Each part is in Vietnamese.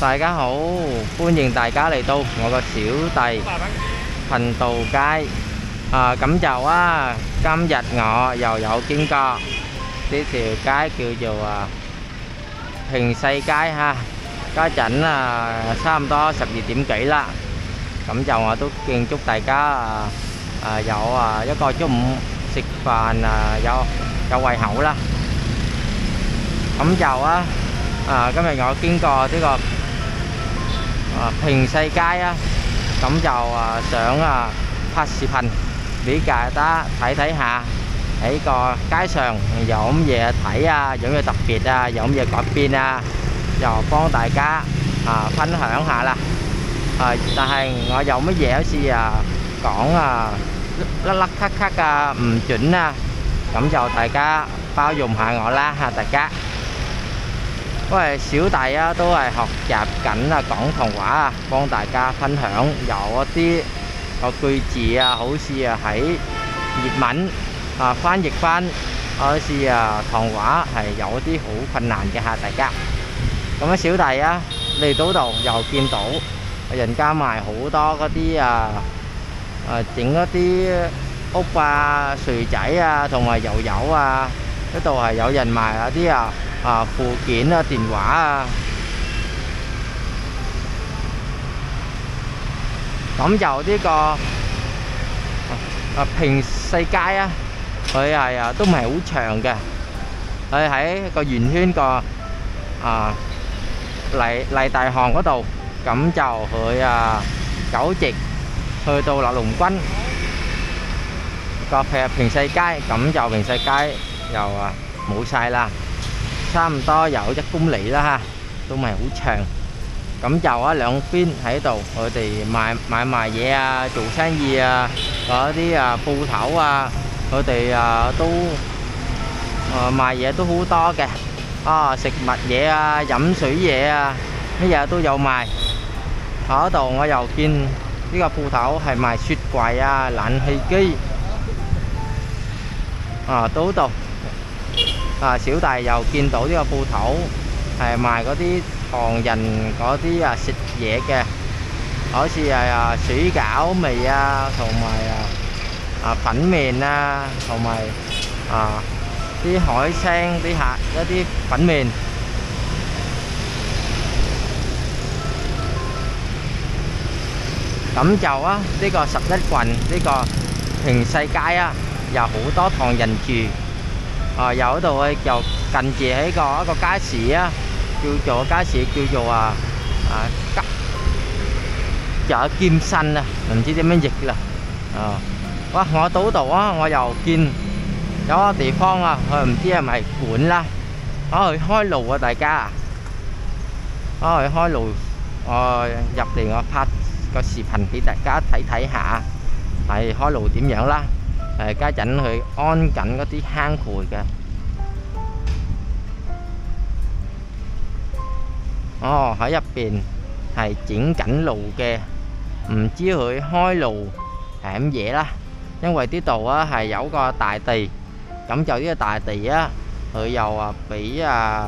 大家好，欢迎大家嚟到我个小弟频道街。啊，咁就啊，今日我又有经过呢条街叫做啊平世街哈。家阵啊，差唔多十二点几啦。咁就我都敬祝大家啊啊有啊一个中午食饭啊有有胃口啦。咁就啊啊今日我经过呢个啊 平世街啊，咁就啊想啊拍视频俾大家睇睇下喺个街上有乜嘢睇啊，有咩特别啊，有乜嘢改变啊，就帮大家啊分享下啦。啊，但系我有乜嘢好似啊讲啊甩甩咳咳啊唔准啊，咁就大家包容下我啦吓大家。 因為小弟啊都係學習緊啊廣東話啊，幫大家分享有一啲個句子啊，好似啊喺粵文啊翻譯翻，好似啊唐話係有啲好困難嘅嚇大家。咁啊小弟啊嚟到度又見到人家賣好多嗰啲啊啊整嗰啲屋啊、薯仔啊同埋油油啊，呢度係有人賣嗰啲啊啊附件啊、電話啊。咁就呢個啊平世街啊，佢係啊都唔係好長嘅，佢喺個圓圈個啊麗麗大巷嗰度，咁就佢啊九直去到立龍軍。個平平世街，咁就平世街又啊冇晒啦，xăm to dậu chắc cũng lị đó ha. Tôi mày cũng chàng. Cẩm chầu á lượng pin hãy tù. Mài mài mài vậy à, trụ sáng gì à, ở đi à, phu thảo à, rồi thì à, tu ờ, mài vậy tôi hú to kìa. À, xịt mạch vậy à, dẫm sủy vậy à. bây giờ tôi dầu mài. Ở tù ở dầu kinh. Cái gặp phu thảo mài suýt quài à, lạnh hay ký. Ờ, à, tú tù à, xỉu tài dầu kim tổ với phu thổ. À, mài có tí còn dành có tí à, xịt dẻ kìa. Ở xì à, à sỉ gạo mì à, thùng mày à, à, phảnh mền à, thùng mày à, tí hỏi sang tí hạt cái tí phảnh mền. Cẩm chầu á tí cò sập đất quành tí cò thừng xây cái á và hũ tó thòn dành chì ờ giàu tôi giàu. Cành trẻ có có cá xỉa kêu chỗ cá xỉa kêu chỗ cắt. Chợ kim xanh mình chỉ đem mấy dịch là. Ờ. Quá, ngõ tú tổ á, ngõ giàu kim đó, thì phong à hôm kia mày cuộn la. Rồi hôi lù à, đại ca à. rồi hôi lù. Rồi dập thì ngõ có xì hành thì đại ca thấy thấy hạ. Thầy hôi lù điểm nhận la rồi cá chảnh rồi on cạnh có tí hang khùi kìa. Ồ oh, hỏi dập pin thầy chuyển cảnh lù kìa. Ừ, chia hưỡi hôi lù. Hẻm dễ đó. Nhưng vậy tí tù á thầy dẫu co tài tì cổng chào tí tài tì á thầy dầu à, bị à,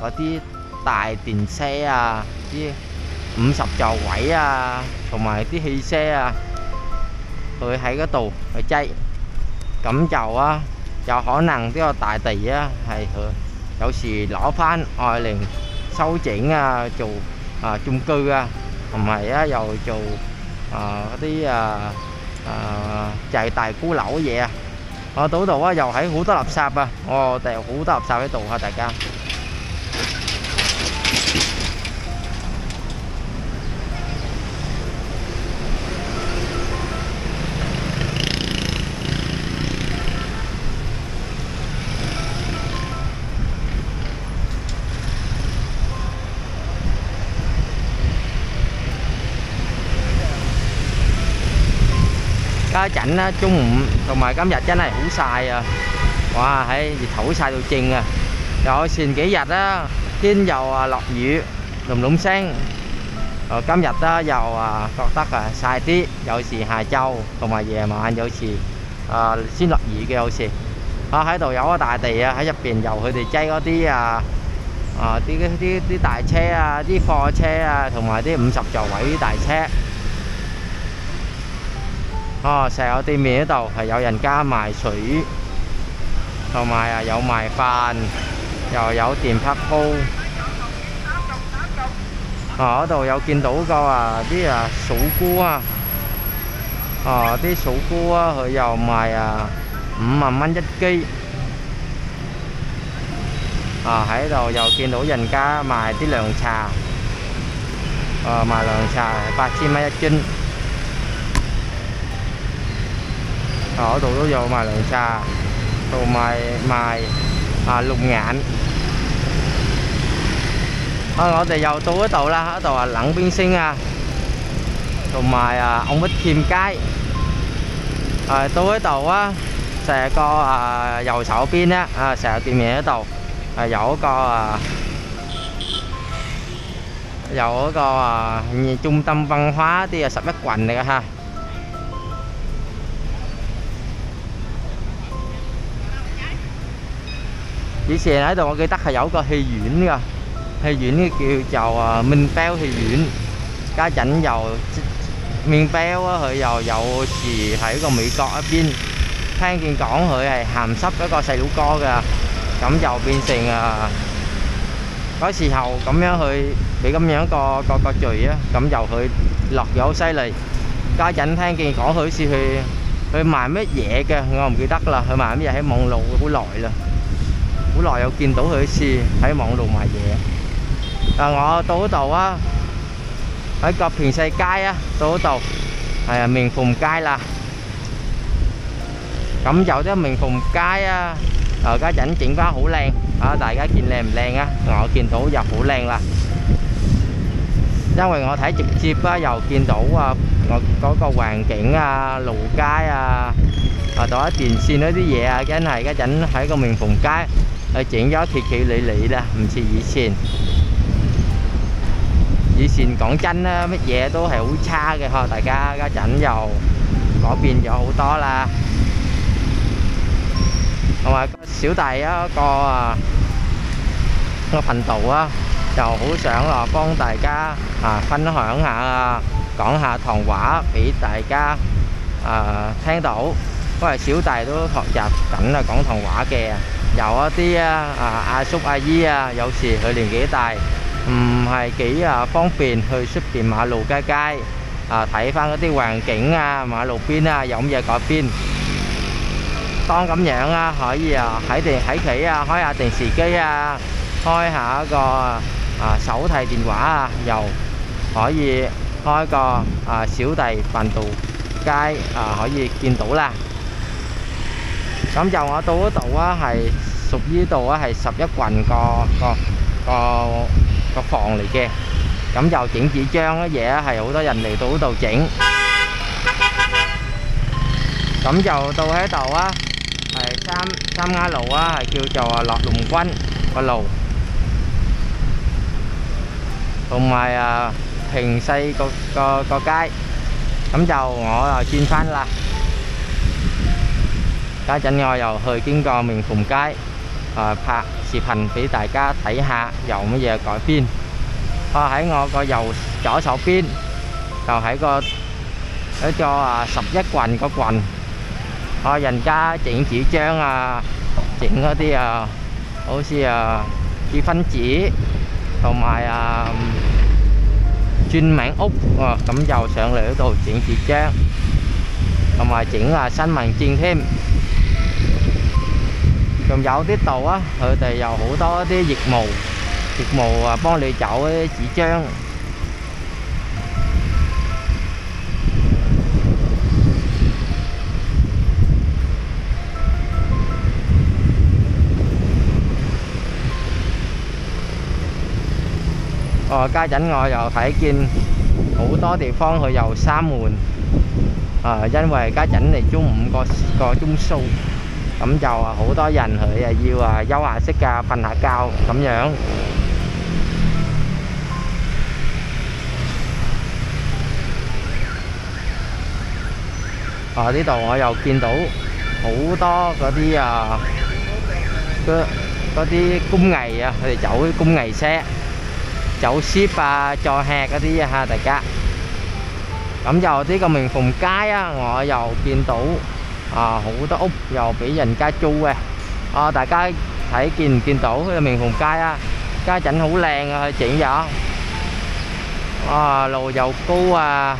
có tí tài tiền xe à, tí ẩm sọc trò quẩy à, còn mà tí hy xe à, hưỡi hãy có tù hãy chạy cắm chậu á chậu họ nặng cái tại tỷ á hay thường chậu xì lỏ phan oi liền xấu chuyển uh, chung cư mày á rồi chủ uh, chạy tài cú lẩu vậy à tủ đồ dầu hãy hủ tao sạp à. Ồ tèo hủ tao sạp cái tù hả đại ca? 啊，大家。家阵啦，中午同埋今日真系好晒啊！哇，喺热头晒到正啊！又前几日啦，天又啊落雨，隆隆声。诶，今日咧又啊觉得啊晒啲，有时下昼同埋夜晚有时啊先落雨嘅有时。啊喺度有个大地啊，喺入边由佢哋挤嗰啲啊 啊啲啲啲大车啊、啲货车啊，同埋啲五十座位啲大车。 哦，石油店面嗰度系有人家卖水，同埋啊有卖饭，又有电拍铺。啊嗰度有见到个啊啲啊笋菇啊，啊啲笋菇啊佢又卖啊五万蚊一机。啊喺度又见到人家卖啲凉茶，啊卖凉茶八千蚊一樽。 ở tụ tố dầu mà lại xa. Tụ mài mài à, lùng ngạn. Ở ngõ tề dầu tụ cái tụ là ở tụ lặng biên sinh à. Tụ mài à, ông bích kim cái. À, tụ cái tụ á sẽ có à, dầu sổ pin á à, sẽ tìm mẹ tàu à, dầu có à, dầu có à, trung tâm văn hóa thì sắp bắt quạnh này ha. chiếc xe này tôi cái tắt hồi dẫu có hy diễn rồi hy diễn kiểu chào minh peo hy diễn cá chảnh dầu miền peo hơi dầu dầu xì thấy còn mỹ cọ pin. Thang kiên cỏ hơi này hàm sắp cái con xài lũ co kìa. Cắm dầu pin tiền à. có xì hầu cắm nhớ hơi bị cắm nhớ co co co chửi á. Cắm dầu hơi lọt vô say lì. Coi chảnh than kiên cỏ hơi xì hơi hơi mài mới dễ kìa. Ngon cái đất là hơi mài mới dễ mòn lụ của lội rồi 嘢喺网路好耐啦，好耐有见到佢好似喺网路卖嘢。啊！我到嗰度啊，喺个平世街啊，到嗰度系啊明凤街啦。咁有啲明凤街啊，啊家阵整翻好靓啊！大家见靓唔靓啊？我见到又好靓啦。因为我睇直接啊，又见到啊，我嗰个环境啊、路街啊，啊到一电线嗰啲嘢啊，真系家阵喺个明凤街 ở chuyện gió thì kiểu lị lị là mình sẽ dĩ xin. Dĩ xin còn chanh ờ, mấy dẻ tố hiểu xa rồi thôi tại ca ca chảnh dầu có pin dầu to là có xíu tài á co à, nó thành tụ á. Chầu hữu sản là con tài ca. À, phanh hoảng hạ à, còn hạ thòn quả bị tài ca à, than tổ có là xỉu tài đó thọ chặt cảnh là còn thòn quả kìa dậu tí à, à, a xúc a dí à, dậu xì hơi liền ghế tài. Hay kỹ phóng phiền hơi xúc tìm mã lù cai cai thấy phan cái hoàn cảnh mã lù pin giọng về cọ pin. Con cảm nhận hỏi gì hãy tiền hãy khỉ hỏi à tiền xì cái thôi hả gò à, thầy tiền quả dầu hỏi gì thôi gò xỉu thầy bàn tù cái hỏi gì kim tủ là 咁就我到嗰度啊系属于度啊系十一群个个个。个房嚟嘅，咁又整纸张嘅嘢系好多人嚟到嗰度整，咁就到喺度啊，系三三丫路啊，系叫做啊落龙军个路，同埋啊平西个个个街，咁就我又转翻啦， cá chanh nho dầu hơi kiến go miền phùng cái. À, phạt hành phí tại cá thảy hạ dầu mới về cõi pin. Hoa hải ngò có dầu chỏ sọ pin. Rồi hãy có để cho à, sập giác quành có quành thôi dành cho chuyện chỉ trang chuyện có thì à, oxy à, à, chỉ chỉ. Còn mài à, chuyên mạng úc cắm dầu sạn lửa đồ chuyện chỉ trang còn mài chuyện là xanh màng chiên thêm còn dạo tiếp tục á ừ, thì dầu hủ to tí diệt mù. Diệt mù lì chậu chị trang ờ chảnh ngồi vào phải kinh hủ địa phong hồi dầu xa mùn. Ờ, danh về ca chảnh này chung có có chung sâu 咁就啊好多人佢啊要啊休下息㗎，瞓下觉咁样。啊呢度我又见到好多嗰啲啊，嗰 嗰啲工艺啊，佢哋走啲工艺车，走 ship 啊、载客嗰啲啊吓，大家。咁就呢个明凤街啊，我又见到 Ờ, à, hủ tiếu úc dầu bị dành ca chu à. à tại cái thấy kìm kìm tổ ở miền vùng cai á. Cá chảnh hủ làng ờ, chuyện vợ à, ờ, lù dầu cu à,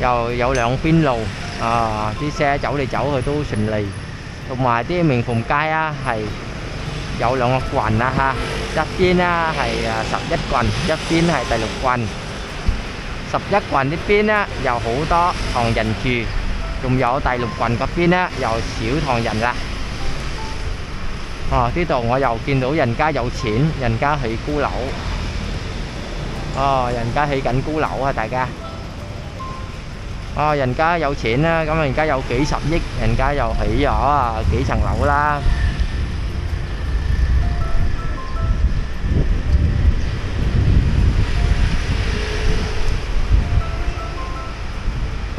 dầu dầu lộn pin lù. À, đi xe chậu đi chậu rồi tôi xình lì. Cùng mà cái miền vùng cai á thầy dầu lộn quành á ha. Giáp chín á thầy sập dắt quành. Giáp chín thầy tài lục quành. Sập dắt quành đi pin á dầu hủ to còn dành chì 仲有第六郡嗰边咧又少唐人啦。哦，呢度我又见到人家有钱，人家起高楼。哦，人家起紧高楼啊，大家。哦，人家有钱啦，咁人家有几十亿，人家又起咗啊几层楼啦。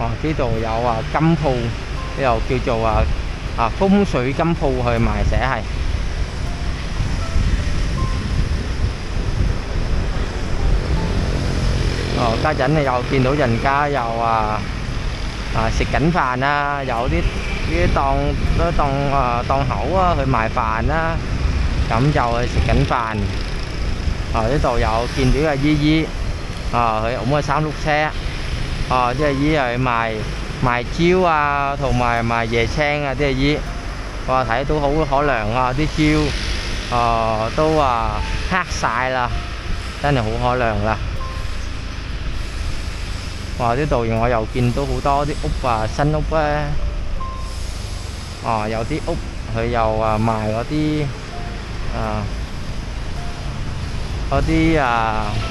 哦，呢度有啊金鋪，又叫做啊啊風水金鋪去賣寫係。哦，家陣你又見到人家又啊啊食緊飯啊，有啲啲檔啲檔啊檔口啊去賣飯啦，咁就去食緊飯。啊，呢度有見到個姨姨，啊佢擁個三碌車。哦，啲阿姨係賣賣蕉啊，同埋賣椰青啊，啲阿姨，我睇都好可涼啊，啲蕉，哦都話黑晒啦，真係好可涼啦。哇！呢度我又見到好多啲屋啊，新屋咧，哦有啲屋佢又啊賣嗰啲啊嗰啲啊〜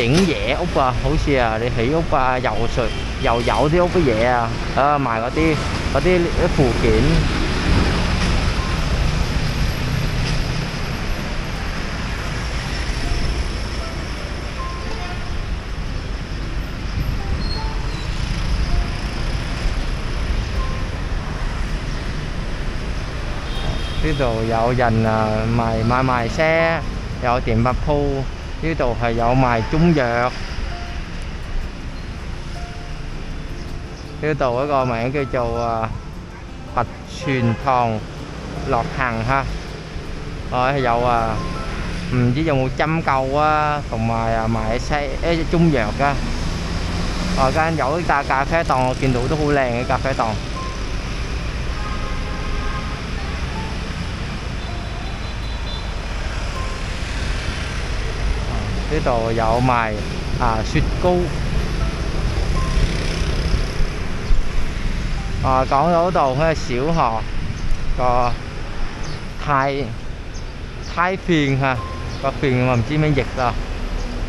chỉnh vẽ ốc à, hối xìa để thấy ốc à, dầu sợi dầu dầu thì ốc cái vẽ à. à mà có tí có tí phụ kiện cái đồ dầu dành à, mài mài mài xe dầu tiệm bạc thu với đồ hài dạo mài trúng giọt Cái tù ở gọi mạng cái chầu à, Bạch xuyên thòn Lọt hằng ha. Rồi hài dạo ừ, Với một trăm cầu á Còn mài à, mài xây trúng giọt á Rồi các anh dẫu ta cà phê toàn Kiên đủ tôi hưu lèn cà phê toàn. 呢度有卖啊雪糕。啊，讲到度嗰个小学个太太片吓，个片我唔知咩译啦。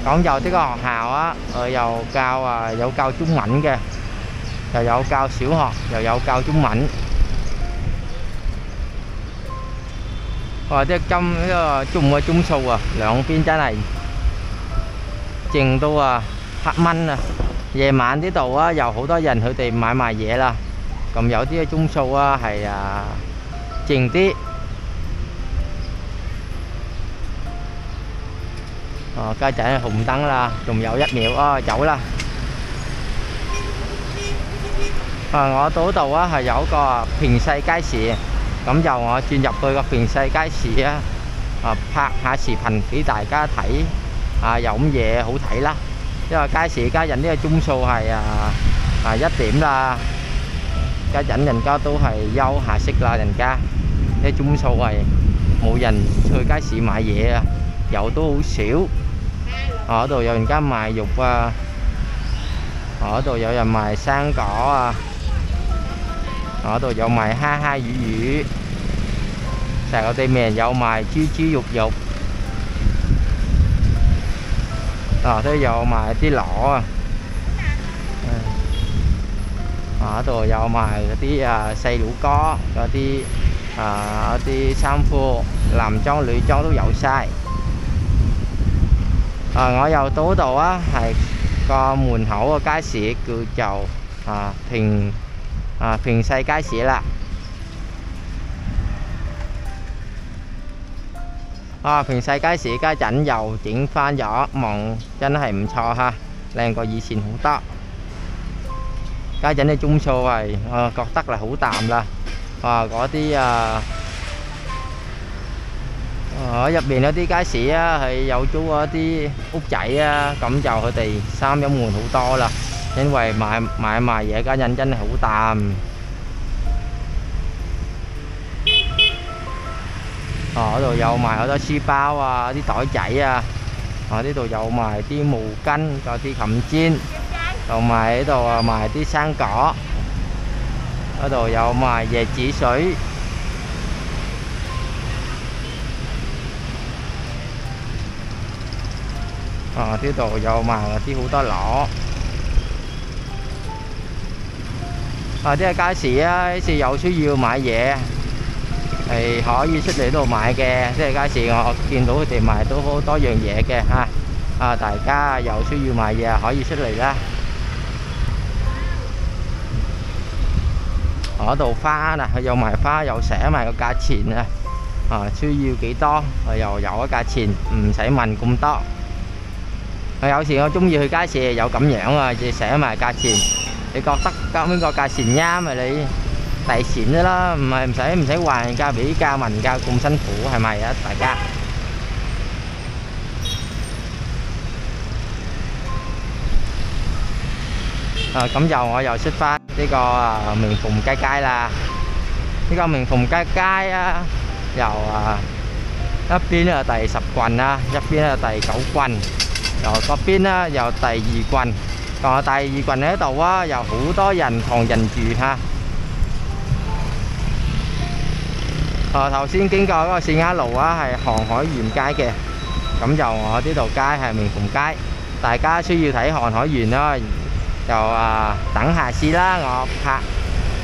讲有呢个学校啊，佢又教啊有教中文嘅，又有教小学，又有教中文。哇！即系今呢个中嘅钟数啊，两边真系〜 chừng tôi à phát manh à. Về mà anh á giàu hữu đó dành hữu tìm mài dễ là. Cộng dẫu tí chung sâu á hay à chừng tí ờ, cá chạy là trùng dậu dắt miệu à, ờ, chậu là. À, ngõ tố tàu á hồi dẫu có phiền xây cái xịa cắm dầu chuyên dọc tôi có phiền xây cái xịa à, phát hạ xì thành khí tại cá thảy à, dọn về hữu thị lắm. Rồi cái sĩ cái dành đi chung xu hay à, à giá tiệm là cái dành dành cho tôi hay dâu hà xích là dành ca thế chung xu hay mụ dành thôi cái sĩ mại về dậu tôi hữu xỉu. Ở đồ dành cá mài dục à, ở đồ dậu dành mài sang cỏ à, ở đồ dậu mài ha ha dữ dữ. Sạc ở tây mè dậu mài chi chi dục dục. Ờ, ở thay dầu mài tí lọ. Ở tổ dầu mài cái xay lũ có rồi tí ở tí xăm phu làm cho lưỡi cho tôi dậu sai. Ờ, à, ngõ dầu tố đầu á hay có mùn hậu cái xỉ cự chầu à, thình à, phình xây cái xỉ lại. 啊，平势街市家阵又整翻咗，望真系唔错吓，靓过以前好多。家阵啲钟数系我觉得系好淡啦，哇！嗰啲啊〜我入边有啲街市啊，系有租嗰啲屋仔啊，咁就佢哋生意闷好多啦。因为买买卖嘢家阵真系好淡。 Ờ, ở đồ dầu mài ở đó xi bao à, đi tỏi chảy à. Ờ, ở đi đồ dầu mài đi mù canh rồi đi khẩm chiên. Đồ mài đồ mài đi sang cỏ. Ở đồ dầu mài về chỉ chỉ 水 ờ, tí đồ dầu mà tí hủ to lọ. Ờ, tí là sĩ xỉ xì dầu xí dừa mài về. 係可以出嚟度買嘅。即係街市，我見到佢哋賣到好多樣嘢嘅嚇。啊！大家有需要買嘢可以出嚟啦。嗰度花嗱，佢有賣花，又寫埋個價錢啊！啊，需要幾多，我又有個價錢，唔使問咁多。有時我中意去街市有咁樣啊，就寫埋價錢。你覺得咁邊個價錢啱咪你 tại xịn đó, mà em sẽ em sẽ hoài người ca bị ca mình ca cùng sanh phụ hay mày á tại ca. Rồi cắm dầu ngõ dầu xích pha à, cái co miền phùng cay cay là cái co miền phùng cay cay dầu à, lắp pin ở tại sập quần quành lắp pin ở tại cẩu quần rồi có pin vào tại gì quần còn ở tại gì quần ấy tàu á dầu hủ to dành còn dành chì ha. 唐人住嚇。哦，頭先經過嗰個線丫路啊，係航海園街嘅，咁就我呢度街係明鳳街。大家需要睇航海園咯，就啊等下次啦，我拍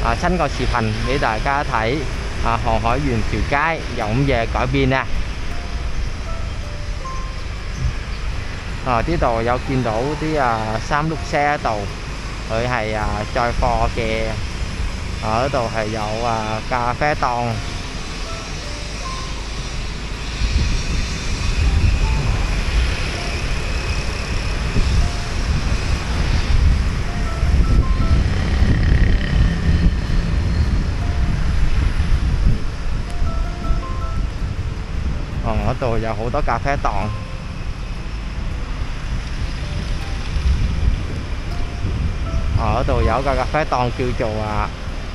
啊親個視頻俾大家睇啊航海園條街有乜嘢改變啊！啊！呢度有見到啲啊三碌車喺度，佢係啊載貨嘅。啊！嗰度係有啊咖啡檔。嗰度有好多咖啡档。嗰度有个咖啡档叫做啊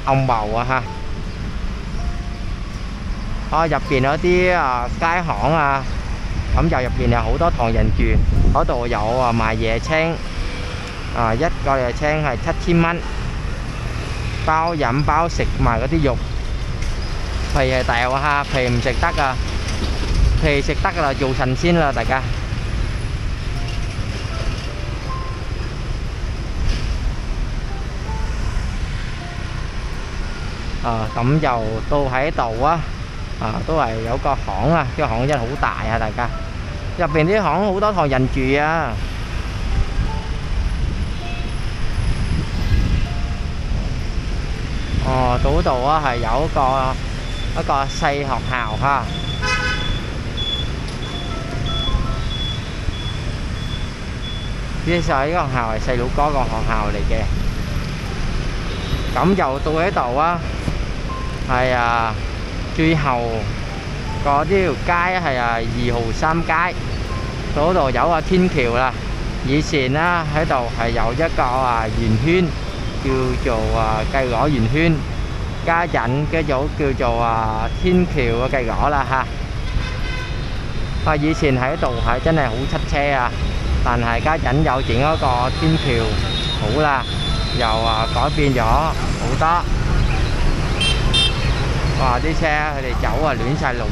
暗谋啊吓，啊入边有啲啊街巷啊，咁就入边有好多唐人住，嗰度有啊卖椰青，啊一个椰青系七千蚊，包饮包食埋嗰啲肉，皮系大喎 thì sẽ tắt là chủ sành xin là đại ca. Ờ, à, cẩm dầu tô hải tàu á. Ờ, à, tôi này dẫu có hỏng à cái hỏng danh hữu tài à đại ca? Nhập viện cái hỏng hữu đó thôi dành chị à ờ tủ tù á thì dẫu có nó có xây học hào ha. phía sau ấy con hào xây lũ có con hòn hào này kìa. Cổng dầu tôi ấy tàu á hay à, truy hầu có điều cái hay là dì hù sam cái. Số đồ dẫu ở thiên kiều là dĩ xịn á thấy tàu hay dậu cho cọ à dìn huyên kêu chỗ à, cây gõ dìn huyên ca chạnh cái chỗ kêu chỗ à, thiên kiều à, cây gõ là ha. Và dĩ xịn hãy tàu hãy cái này cũng sách xe à tình hệ cá chảnh dầu chuyện ở cò tim thiều hủ la dầu à, cõi viên vỏ hủ to và đi xe thì chậu và luyện xài lùng.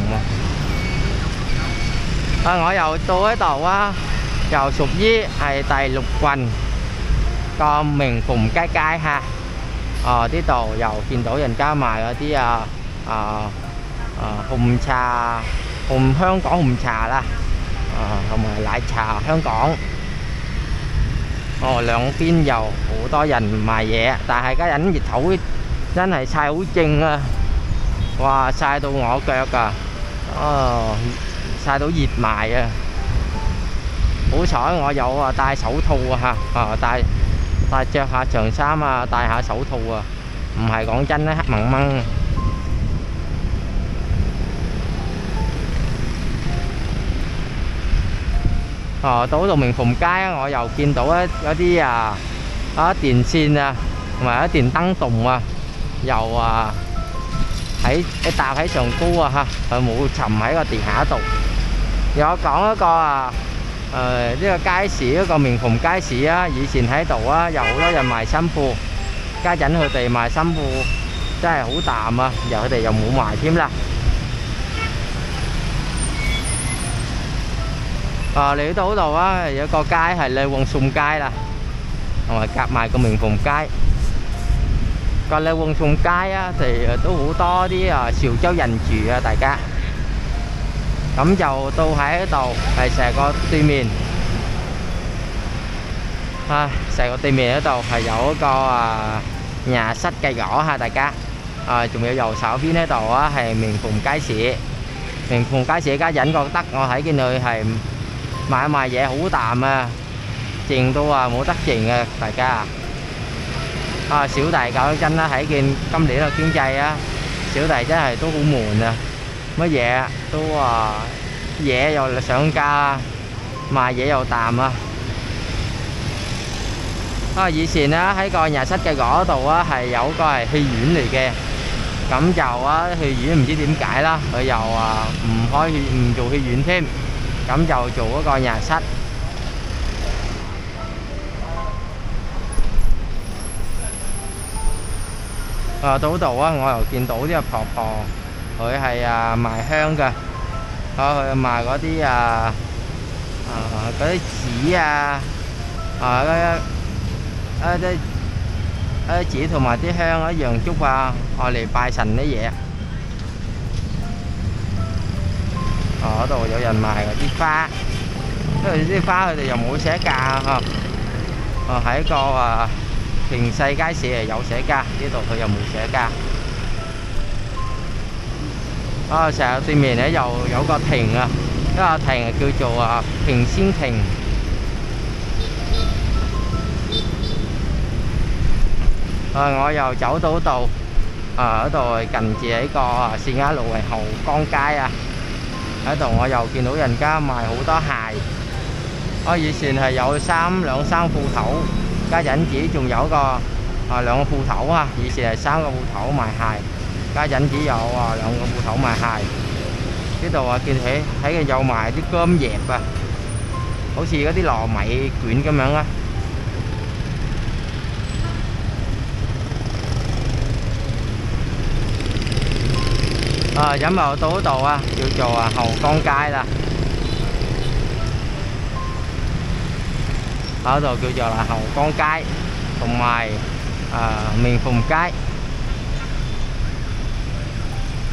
À, ngõ dầu tối tàu á dầu sụp dí ai tài lục quanh con miền phùng cái cái ha. Ờ tí tàu dầu kinh tổ dành cá mài ở tí à, à, à, hùng xà hùng hương có hùng trà là à, không mà lại xà 香港 ồ lượng pin dầu. Của to dành mà dẹ. Tại hai cái ảnh dịch thổi cái này sai úi chân qua sai tôi ngõ kẹt à. Ờ, sai tôi dịp mài à. Ủa sỏi ngõ dầu à, tay sẩu thù à ha. Ờ, tay tay treo hạ trường xa mà tay hạ sẩu thù à. Mày còn tranh nó hát mặn măng 哦，到到明凤街我又见到一有啲啊啊电线啊，同埋一电灯洞啊，又啊喺一搭喺上高啊吓，佢冇沉喺个地下度。有讲一个啊〜诶呢个街市一个明凤街市啊，以前喺度啊，有好多人卖新裤，家阵佢哋卖新裤真系好淡啊，又佢哋又冇卖添啦。 và nếu tổ đầu á giờ có cái hay lê quân sùng cái là ngoài cặp mai của mình vùng cái. Còn lê quân sùng cái á, thì tôi hủ to đi à, xìu cháu dành chị ờ, tại ca. Cắm chầu tôi hải ở tàu hay sẽ có tuy miền. Ha sẽ có tuy miền ở tàu hay dẫu có à, ờ, nhà sách cây gõ ha tại ca. À, chủ yếu dầu sáu phía nơi tàu á hay miền vùng cái xịa miền vùng cái sĩ cá dẫn con tắt ngồi thấy cái nơi hay mà vẽ hũ tạm chuyện tôi à mỗi tác chuyện à ca à. xỉu đại cậu tranh á hãy kiến cấm địa là kiến chay á. Xỉu đại trái này tôi cũng muộn nè mới vẽ tôi à vẽ rồi là sợ ca à. mà vẽ rồi tạm à. À, dĩ xịn á thấy coi nhà sách cây gõ tù á thầy dẫu coi thi này kia cẩm chầu á thi diễn mình điểm cãi đó. Bây giờ à, thôi thì dù thi thêm cắm chầu chủ có coi nhà sách. Ở tủ tủ á ngồi ở kiện tủ thì phò phò. Rồi hay à, mài hương kìa. Ờ, Rồi mà có tí à, à, có tí chỉ à, à, cái, cái, cái chỉ thường mà tí hương ở dần chút à, hồi lì bài sành nó vậy ở đồ dạo dành mài rồi đi pha. Rồi đi pha thì dòng mũi sẽ ca không hãy co à, thuyền xây cái xe dầu sẽ ca tiếp đồ thôi dòng mũi sẽ ca. Ờ sẽ tuy mình để dầu dẫu có thuyền à cái thuyền là kêu chỗ thuyền xin thuyền. Rồi ngồi vào chỗ tủ tù. Ở rồi cành chị ấy co xin á lụi hầu con cái à. 喺度我又見到人家賣好多鞋。我以前係有三兩三鋪頭，家陣子仲有個啊兩個鋪頭啊，以前係三個鋪頭賣鞋。家陣只有啊兩個鋪頭賣鞋，呢度啊見起睇佢有賣啲乾葉啊，好似嗰啲糯米卷咁樣啊。ờ dám vào tối tàu à chùa trò à, hầu con cai là. Ở rồi kêu trò là hầu con cái, còn ngoài à, ờ, miền phùng cái.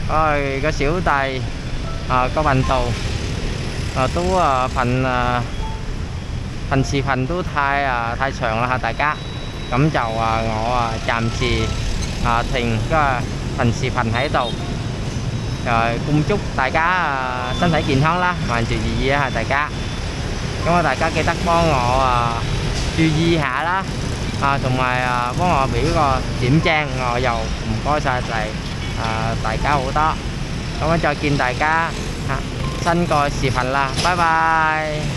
Rồi có xỉu tay à, ờ, có bàn tàu, à, ờ, tú à, phành à, phành xì phành tú thai à, thai sườn là hai tại cá. Cẩm chầu à, ngộ à, chàm xì à, thìn có phành xì phành hải tàu rồi cũng chúc đại cá sinh thể kiện hơn lá. Mà chị gì hả đại cá. Cảm ơn đại cá cây tắc bó ngọ à, chưa di hạ đó. À, thùng mày à, bó ngọ biểu rồi điểm trang ngò dầu cũng có sai tại à, đại cá hữu đó cảm ơn cho kim đại cá. À, Xanh coi xì hành là bye bye.